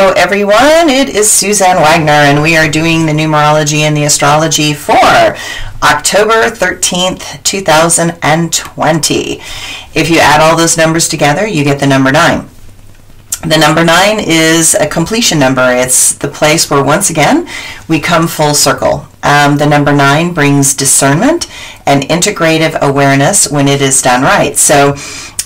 Hello, everyone. It is Suzanne Wagner, and we are doing the numerology and the astrology for October 13th, 2020. If you add all those numbers together, you get the number 9. The number 9 is a completion number. It's the place where, once again, we come full circle. Um, the number 9 brings discernment and integrative awareness when it is done right. So,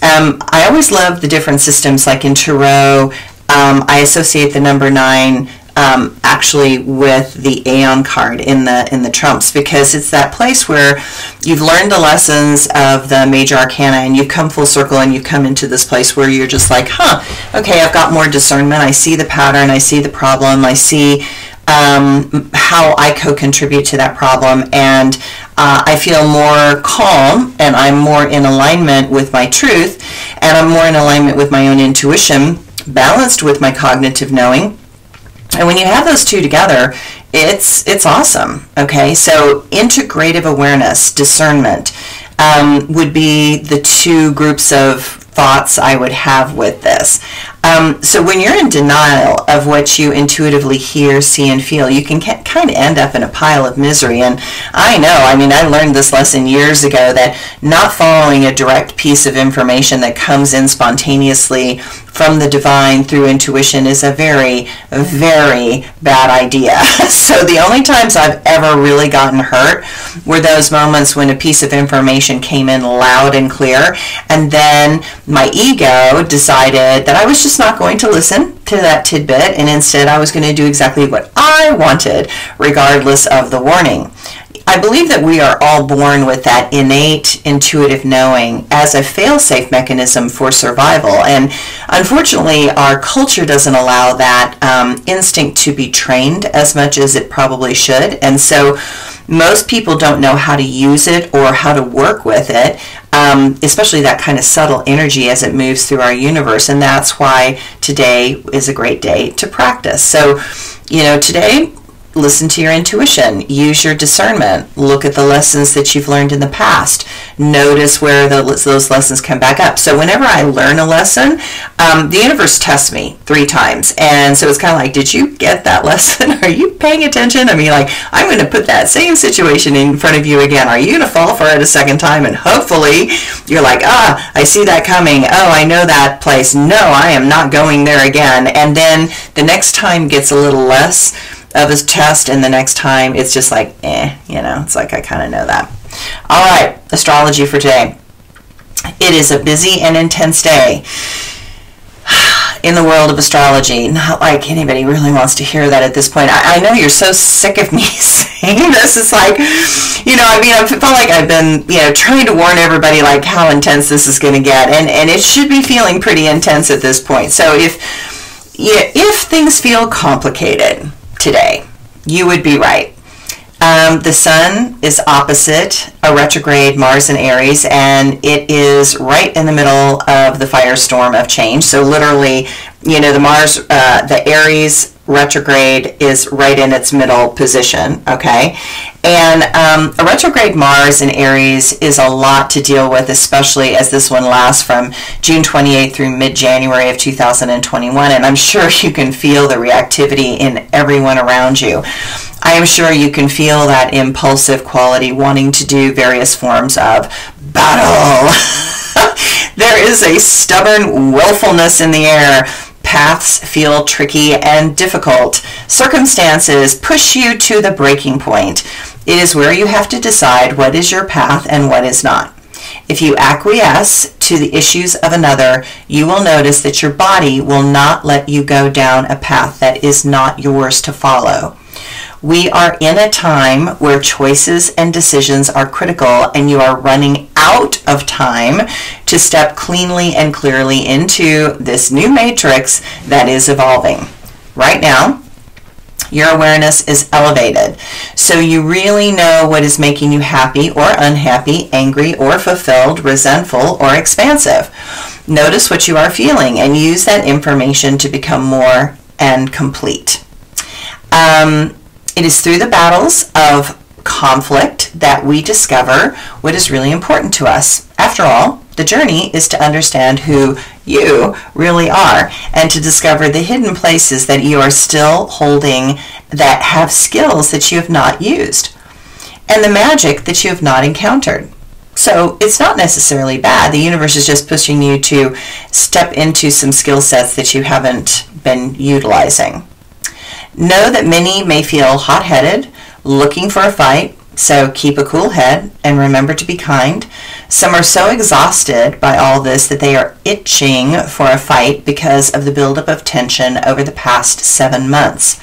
um, I always love the different systems like in Tarot, um, I associate the number nine um, actually with the Aeon card in the in the trumps because it's that place where you've learned the lessons of the major arcana and you've come full circle and you've come into this place where you're just like, huh, okay, I've got more discernment. I see the pattern. I see the problem. I see um, how I co-contribute to that problem and uh, I feel more calm and I'm more in alignment with my truth and I'm more in alignment with my own intuition balanced with my cognitive knowing. And when you have those two together, it's it's awesome. Okay, so integrative awareness, discernment um, would be the two groups of thoughts I would have with this. Um, so when you're in denial of what you intuitively hear, see, and feel, you can kind of end up in a pile of misery. And I know, I mean, I learned this lesson years ago that not following a direct piece of information that comes in spontaneously from the divine through intuition is a very, very bad idea. so the only times I've ever really gotten hurt were those moments when a piece of information came in loud and clear, and then my ego decided that I was just not going to listen to that tidbit, and instead I was going to do exactly what I wanted, regardless of the warning. I believe that we are all born with that innate intuitive knowing as a fail-safe mechanism for survival. And unfortunately, our culture doesn't allow that um, instinct to be trained as much as it probably should. And so most people don't know how to use it or how to work with it, um, especially that kind of subtle energy as it moves through our universe. And that's why today is a great day to practice. So, you know, today listen to your intuition, use your discernment, look at the lessons that you've learned in the past, notice where the, those lessons come back up. So whenever I learn a lesson, um, the universe tests me three times. And so it's kind of like, did you get that lesson? Are you paying attention? I mean, like, I'm going to put that same situation in front of you again. Are you going to fall for it a second time? And hopefully you're like, ah, I see that coming. Oh, I know that place. No, I am not going there again. And then the next time gets a little less of his test and the next time it's just like eh you know it's like i kind of know that. All right astrology for today. It is a busy and intense day in the world of astrology. Not like anybody really wants to hear that at this point. I, I know you're so sick of me saying this. It's like you know i mean i felt like i've been you know trying to warn everybody like how intense this is going to get and and it should be feeling pretty intense at this point. So if yeah, if things feel complicated today. You would be right. Um, the sun is opposite a retrograde Mars in Aries, and it is right in the middle of the firestorm of change. So literally, you know, the Mars, uh, the Aries retrograde is right in its middle position, okay? And um, a retrograde Mars in Aries is a lot to deal with, especially as this one lasts from June 28th through mid-January of 2021. And I'm sure you can feel the reactivity in everyone around you. I am sure you can feel that impulsive quality wanting to do various forms of battle. there is a stubborn willfulness in the air Paths feel tricky and difficult. Circumstances push you to the breaking point. It is where you have to decide what is your path and what is not. If you acquiesce to the issues of another, you will notice that your body will not let you go down a path that is not yours to follow. We are in a time where choices and decisions are critical and you are running out of time to step cleanly and clearly into this new matrix that is evolving. Right now, your awareness is elevated. So you really know what is making you happy or unhappy, angry or fulfilled, resentful or expansive. Notice what you are feeling and use that information to become more and complete. Um, it is through the battles of conflict that we discover what is really important to us. After all, the journey is to understand who you really are, and to discover the hidden places that you are still holding that have skills that you have not used, and the magic that you have not encountered. So it's not necessarily bad. The universe is just pushing you to step into some skill sets that you haven't been utilizing. Know that many may feel hot headed, looking for a fight, so keep a cool head and remember to be kind. Some are so exhausted by all this that they are itching for a fight because of the buildup of tension over the past seven months.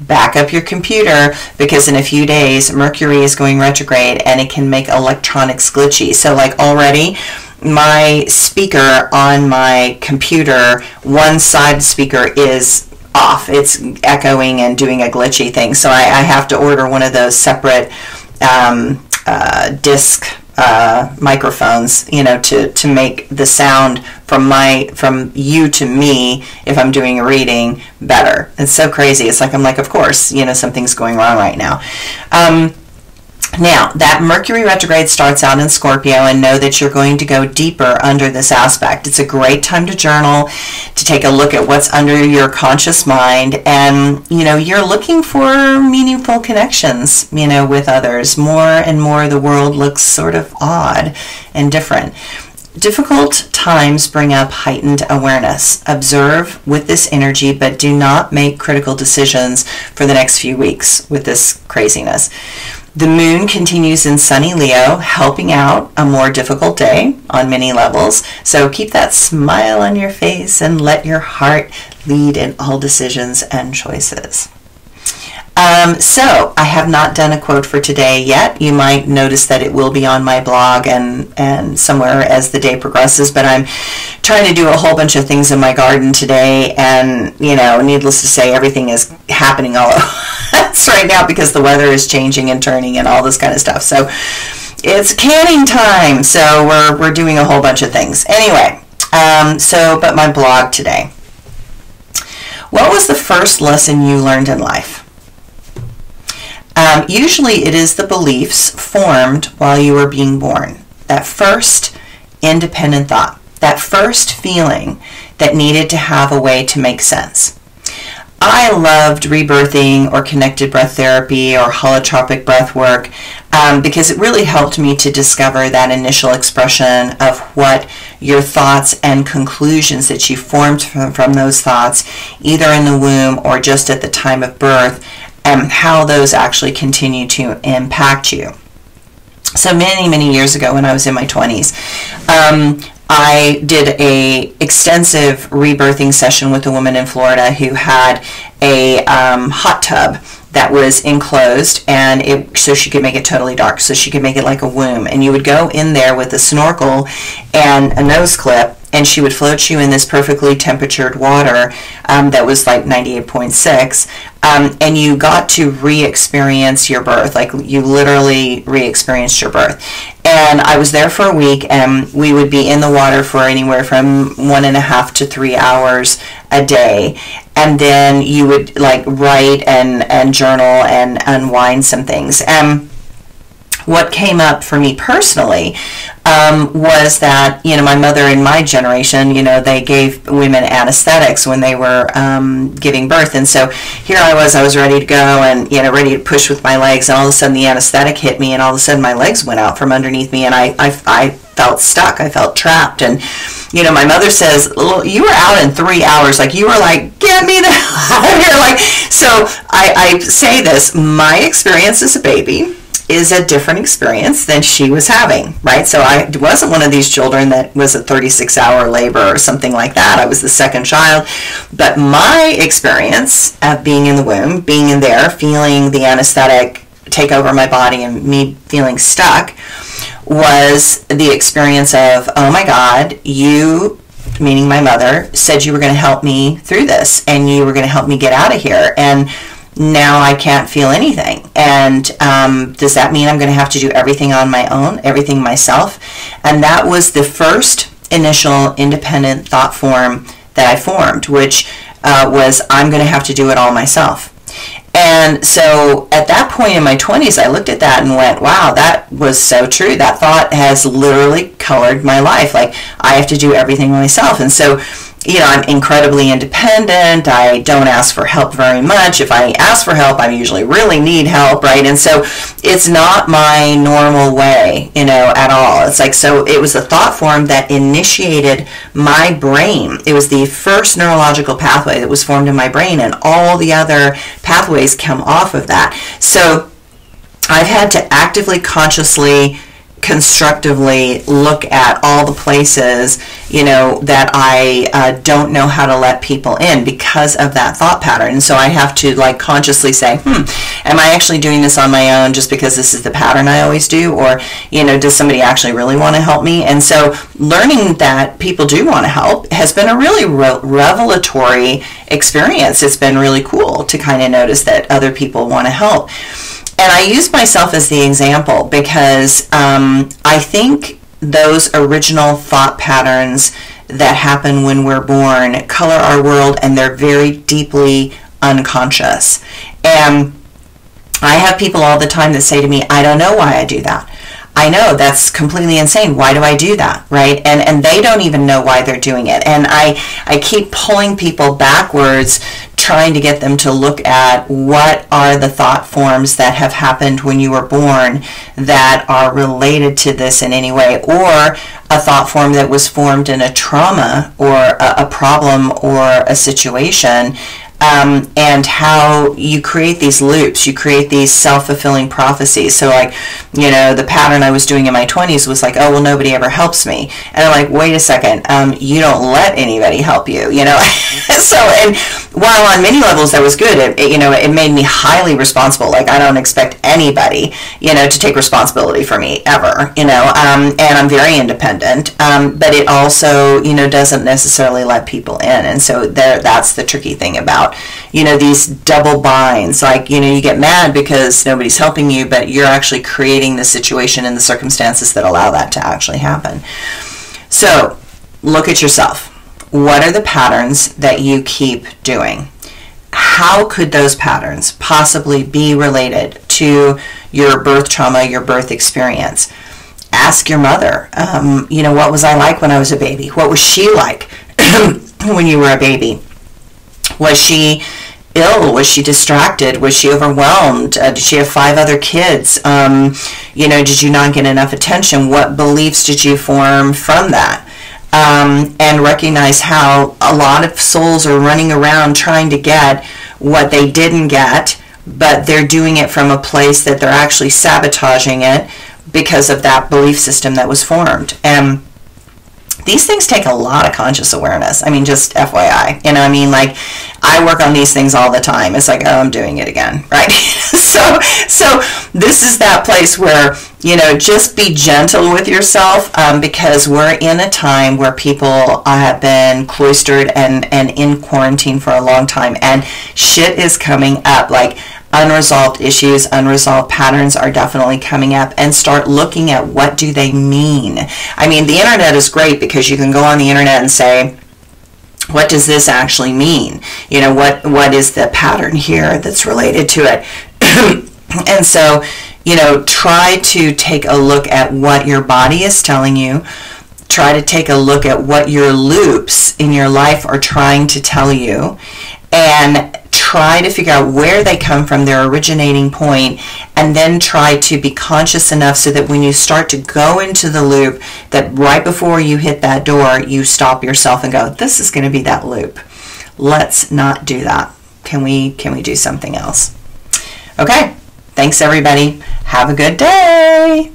Back up your computer because in a few days Mercury is going retrograde and it can make electronics glitchy. So like already my speaker on my computer, one side speaker is off. It's echoing and doing a glitchy thing. So I, I have to order one of those separate um, uh, disc uh, microphones, you know, to, to make the sound from my from you to me if I'm doing a reading better. It's so crazy. It's like I'm like, of course, you know, something's going wrong right now. Um, now, that Mercury retrograde starts out in Scorpio and know that you're going to go deeper under this aspect. It's a great time to journal, to take a look at what's under your conscious mind and, you know, you're looking for meaningful connections, you know, with others. More and more the world looks sort of odd and different. Difficult times bring up heightened awareness. Observe with this energy, but do not make critical decisions for the next few weeks with this craziness. The moon continues in sunny Leo, helping out a more difficult day on many levels. So keep that smile on your face and let your heart lead in all decisions and choices. Um, so I have not done a quote for today yet. You might notice that it will be on my blog and, and somewhere as the day progresses, but I'm trying to do a whole bunch of things in my garden today and, you know, needless to say, everything is happening all at right now because the weather is changing and turning and all this kind of stuff. So it's canning time, so we're, we're doing a whole bunch of things. Anyway, um, so, but my blog today. What was the first lesson you learned in life? Um, usually it is the beliefs formed while you were being born. That first independent thought, that first feeling that needed to have a way to make sense. I loved rebirthing or connected breath therapy or holotropic breath work um, because it really helped me to discover that initial expression of what your thoughts and conclusions that you formed from, from those thoughts, either in the womb or just at the time of birth, and how those actually continue to impact you. So many, many years ago when I was in my 20s, um, I did a extensive rebirthing session with a woman in Florida who had a um, hot tub that was enclosed and it so she could make it totally dark so she could make it like a womb and you would go in there with a snorkel and a nose clip and she would float you in this perfectly temperatured water um, that was like 98.6 um, and you got to re-experience your birth like you literally re-experienced your birth. And i was there for a week and we would be in the water for anywhere from one and a half to three hours a day. And then you would like write and, and journal and unwind some things what came up for me personally um, was that you know my mother in my generation you know they gave women anesthetics when they were um, giving birth. And so here I was I was ready to go and you know ready to push with my legs. And all of a sudden the anesthetic hit me and all of a sudden my legs went out from underneath me and I, I, I felt stuck. I felt trapped. And you know my mother says you were out in three hours. Like you were like get me the hell out of here. Like so I, I say this my experience as a baby is a different experience than she was having, right? So I wasn't one of these children that was a 36 hour labor or something like that. I was the second child. But my experience of being in the womb, being in there, feeling the anesthetic take over my body and me feeling stuck was the experience of, oh my God, you meaning my mother, said you were going to help me through this and you were going to help me get out of here. And now I can't feel anything. And um, does that mean I'm going to have to do everything on my own, everything myself? And that was the first initial independent thought form that I formed, which uh, was I'm going to have to do it all myself. And so at that point in my 20s, I looked at that and went, wow, that was so true. That thought has literally colored my life. Like, I have to do everything myself. And so you know, I'm incredibly independent. I don't ask for help very much. If I ask for help, I usually really need help, right? And so it's not my normal way, you know, at all. It's like, so it was a thought form that initiated my brain. It was the first neurological pathway that was formed in my brain, and all the other pathways come off of that. So I've had to actively, consciously, constructively look at all the places, you know, that I uh, don't know how to let people in because of that thought pattern. And so I have to like consciously say, hmm, am I actually doing this on my own just because this is the pattern I always do? Or, you know, does somebody actually really want to help me? And so learning that people do want to help has been a really re- revelatory experience. It's been really cool to kind of notice that other people want to help. And I use myself as the example because um, I think those original thought patterns that happen when we're born color our world and they're very deeply unconscious. And I have people all the time that say to me, I don't know why I do that. I know that's completely insane. Why do I do that? Right? And and they don't even know why they're doing it. And I I keep pulling people backwards trying to get them to look at what are the thought forms that have happened when you were born that are related to this in any way or a thought form that was formed in a trauma or a, a problem or a situation um, and how you create these loops, you create these self-fulfilling prophecies. So like, you know, the pattern I was doing in my 20s was like, oh, well, nobody ever helps me. And I'm like, wait a second, um, you don't let anybody help you, you know? so, and while on many levels that was good, it, it, you know, it made me highly responsible. Like I don't expect anybody, you know, to take responsibility for me ever, you know, um, and I'm very independent. Um, but it also, you know, doesn't necessarily let people in. And so there, that's the tricky thing about about, you know, these double binds. Like, you know, you get mad because nobody's helping you, but you're actually creating the situation and the circumstances that allow that to actually happen. So, look at yourself. What are the patterns that you keep doing? How could those patterns possibly be related to your birth trauma, your birth experience? Ask your mother, um, you know, what was I like when I was a baby? What was she like when you were a baby? Was she ill? Was she distracted? Was she overwhelmed? Uh, did she have five other kids? Um, you know, did you not get enough attention? What beliefs did you form from that? Um, and recognize how a lot of souls are running around trying to get what they didn't get, but they're doing it from a place that they're actually sabotaging it because of that belief system that was formed. And these things take a lot of conscious awareness. I mean, just FYI, you know, I mean, like I work on these things all the time. It's like, oh, I'm doing it again, right? so, so this is that place where you know, just be gentle with yourself um, because we're in a time where people have been cloistered and and in quarantine for a long time, and shit is coming up. Like unresolved issues, unresolved patterns are definitely coming up and start looking at what do they mean. I mean, the internet is great because you can go on the internet and say, what does this actually mean? You know, what what is the pattern here that's related to it? and so, you know, try to take a look at what your body is telling you. Try to take a look at what your loops in your life are trying to tell you and try to figure out where they come from, their originating point, and then try to be conscious enough so that when you start to go into the loop, that right before you hit that door, you stop yourself and go, this is going to be that loop. Let's not do that. Can we, can we do something else? Okay. Thanks, everybody. Have a good day.